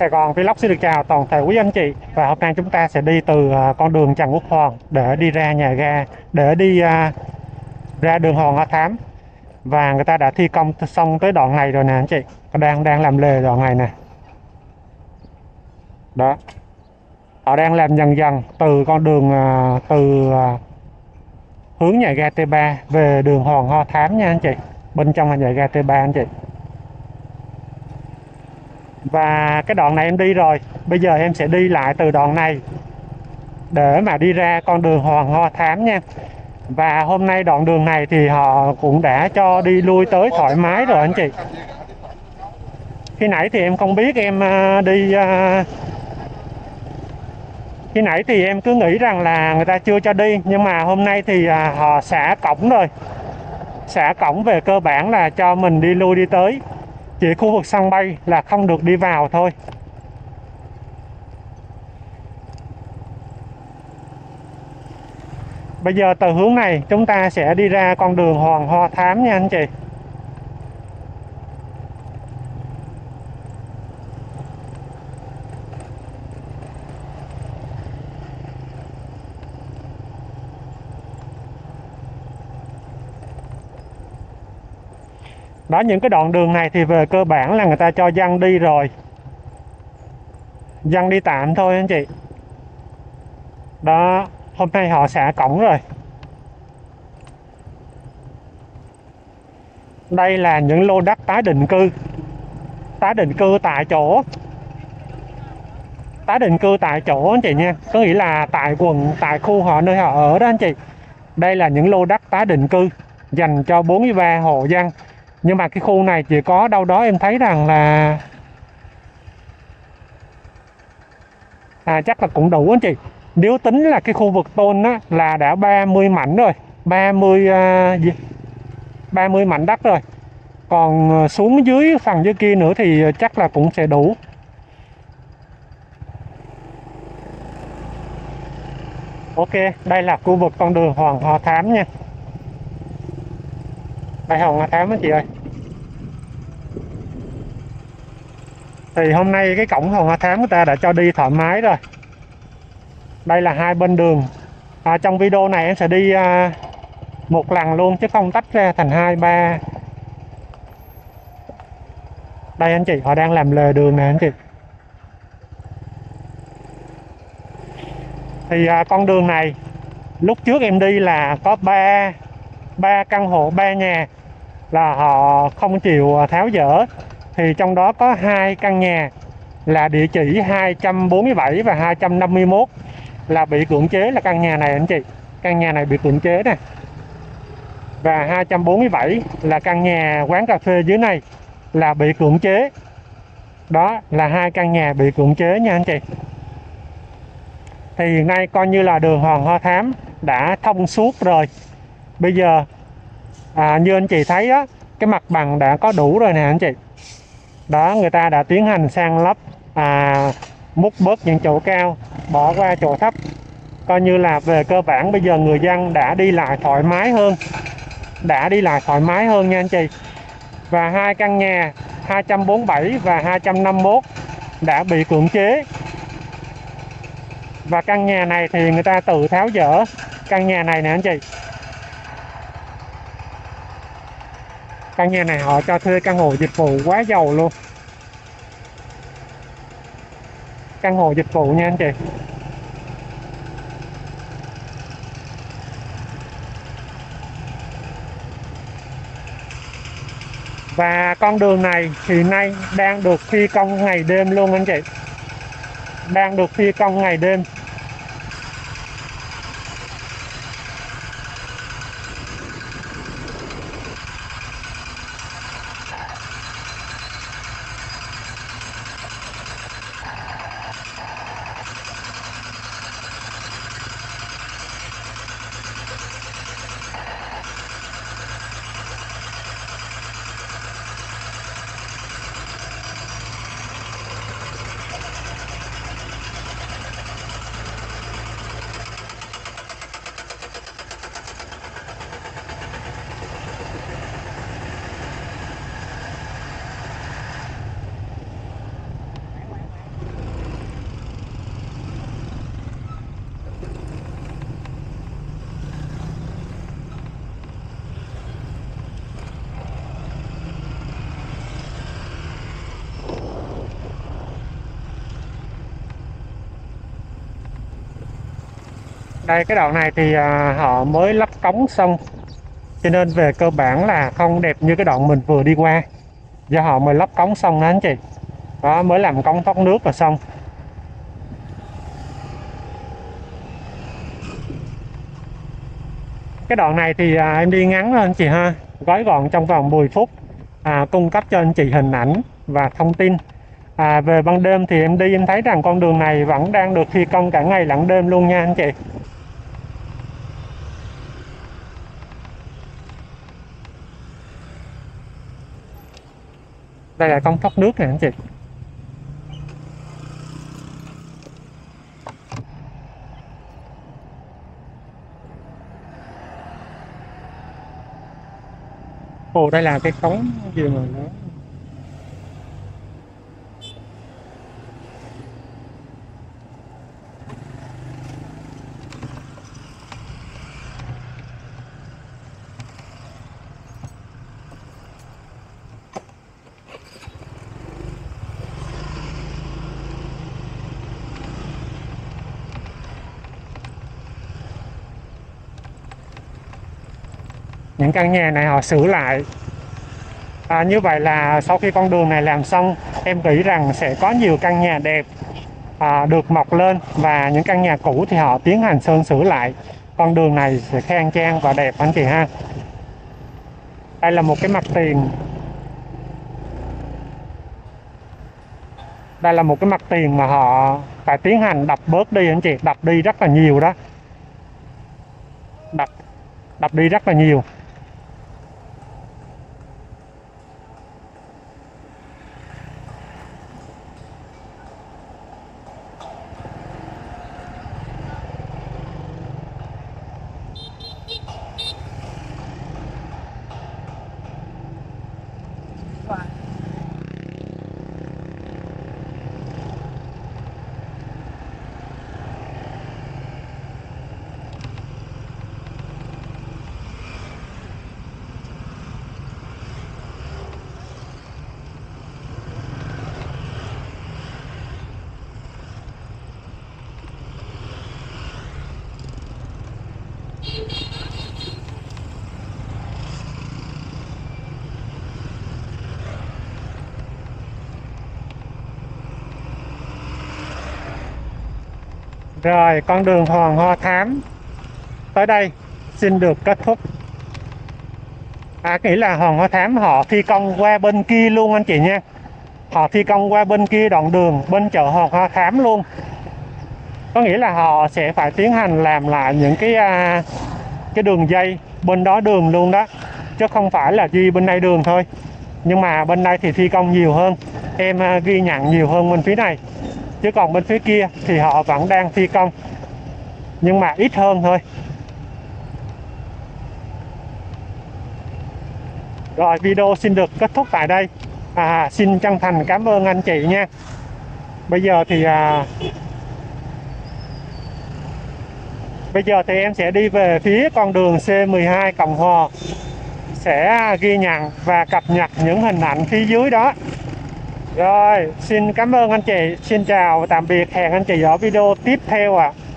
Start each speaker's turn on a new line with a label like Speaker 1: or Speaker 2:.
Speaker 1: Sài Gòn Vlog xin được chào toàn thể quý anh chị. Và hôm nay chúng ta sẽ đi từ à, con đường Trần Quốc Hoàng để đi ra nhà ga, để đi à, ra đường Hoàng Hoa Thám. Và người ta đã thi công xong tới đoạn này rồi nè anh chị. Đang đang làm lề đoạn này nè. Đó. Họ đang làm dần dần từ con đường à, từ hướng nhà ga T3 về đường Hoàng Hoa Thám nha anh chị. Bên trong là nhà ga T3 anh chị và cái đoạn này em đi rồi. Bây giờ em sẽ đi lại từ đoạn này để mà đi ra con đường Hoàng Hoa Thám nha. Và hôm nay đoạn đường này thì họ cũng đã cho đi lui tới thoải mái rồi anh chị. Khi nãy thì em không biết em à, đi à, khi nãy thì em cứ nghĩ rằng là người ta chưa cho đi, nhưng mà hôm nay thì à, họ xả cổng rồi. Xả cổng về cơ bản là cho mình đi lui đi tới chỉ khu vực sân bay là không được đi vào thôi. Bây giờ từ hướng này chúng ta sẽ đi ra con đường Hoàng Hoa Thám nha anh chị. Đó, những cái đoạn đường này thì về cơ bản là người ta cho dân đi rồi. Dân đi tạm thôi anh chị. Đó, hôm nay họ xả cổng rồi. Đây là những lô đất tái định cư. Tái định cư tại chỗ. Tái định cư tại chỗ anh chị nha. Có nghĩa là tại quận, tại khu họ, nơi họ ở đó anh chị. Đây là những lô đất tái định cư dành cho 43 hộ dân nhưng mà cái khu này chỉ có đâu đó em thấy rằng là à, chắc là cũng đủ anh chị. Nếu tính là cái khu vực tôn á, là đã 30 mảnh rồi. 30 uh, à, gì? 30 mảnh đất rồi. Còn à, xuống dưới phần dưới kia nữa thì à, chắc là cũng sẽ đủ. Ok đây là khu vực con đường Hoàng Hoa Thám nha đây Hoàng Hoa Thám á chị ơi. Thì hôm nay cái cổng Hồng Hoa Thám người ta đã cho đi thoải mái rồi. Đây là hai bên đường. À, trong video này em sẽ đi à, một lần luôn chứ không tách ra thành hai ba. Đây anh chị họ đang làm lề đường nè anh chị. Thì à, con đường này lúc trước em đi là có ba ba căn hộ ba nhà là họ không chịu à, tháo dỡ. Thì trong đó có hai căn nhà là địa chỉ 247 và 251 là bị cưỡng chế, là căn nhà này anh chị. Căn nhà này bị cưỡng chế nè. Và 247 là căn nhà quán cà phê dưới này là bị cưỡng chế. Đó là hai căn nhà bị cưỡng chế nha anh chị. Thì hiện nay coi như là đường Hoàng Hoa Thám đã thông suốt rồi. Bây giờ à, như anh chị thấy đó cái mặt bằng đã có đủ rồi nè anh chị. Đó người ta đã tiến hành sang lắp à, múc bớt những chỗ cao bỏ qua chỗ thấp. Coi như là về cơ bản bây giờ người dân đã đi lại thoải mái hơn đã đi lại thoải mái hơn nha anh chị. Và hai căn nhà 247 và 251 đã bị cưỡng chế. Và căn nhà này thì người ta tự tháo dỡ căn nhà này nè anh chị. Căn nhà này họ cho thuê căn hộ dịch vụ quá giàu luôn. Căn hộ dịch vụ nha anh chị. Và con đường này thì nay đang được thi công ngày đêm luôn anh chị. Đang được thi công ngày đêm. Đây cái đoạn này thì à, họ mới lắp cống xong. Cho nên về cơ bản là không đẹp như cái đoạn mình vừa đi qua. Do họ mới lắp cống xong đó anh chị. Đó mới làm cống thoát nước là xong. Cái đoạn này thì à, em đi ngắn hơn anh chị ha. Gói gọn trong vòng 10 phút. À, cung cấp cho anh chị hình ảnh và thông tin. À, về ban đêm thì em đi em thấy rằng con đường này vẫn đang được thi công cả ngày lẫn đêm luôn nha anh chị. Đây là công thoát nước này anh chị. Ồ, đây là cái cống gì mà nó những căn nhà này họ sửa lại. À, như vậy là sau khi con đường này làm xong em nghĩ rằng sẽ có nhiều căn nhà đẹp à, được mọc lên và những căn nhà cũ thì họ tiến hành sơn sửa lại. Con đường này sẽ khang trang và đẹp anh chị ha. Đây là một cái mặt tiền. Đây là một cái mặt tiền mà họ phải tiến hành đập bớt đi anh chị. Đập đi rất là nhiều đó. Đập đập đi rất là nhiều. Rồi con đường Hoàng Hoa Thám tới đây xin được kết thúc. À nghĩ là Hoàng Hoa Thám họ thi công qua bên kia luôn anh chị nha. Họ thi công qua bên kia đoạn đường bên chợ Hoàng Hoa Thám luôn. Có nghĩa là họ sẽ phải tiến hành làm lại những cái à, cái đường dây bên đó đường luôn đó chứ không phải là duy bên đây đường thôi nhưng mà bên đây thì thi công nhiều hơn em à, ghi nhận nhiều hơn bên phía này chứ còn bên phía kia thì họ vẫn đang thi công. Nhưng mà ít hơn thôi. Rồi video xin được kết thúc tại đây. À, xin chân thành cảm ơn anh chị nha. Bây giờ thì à, bây giờ thì em sẽ đi về phía con đường C12 Cộng Hòa. Sẽ ghi nhận và cập nhật những hình ảnh phía dưới đó rồi, xin cảm ơn anh chị xin chào và tạm biệt hẹn anh chị ở video tiếp theo ạ à.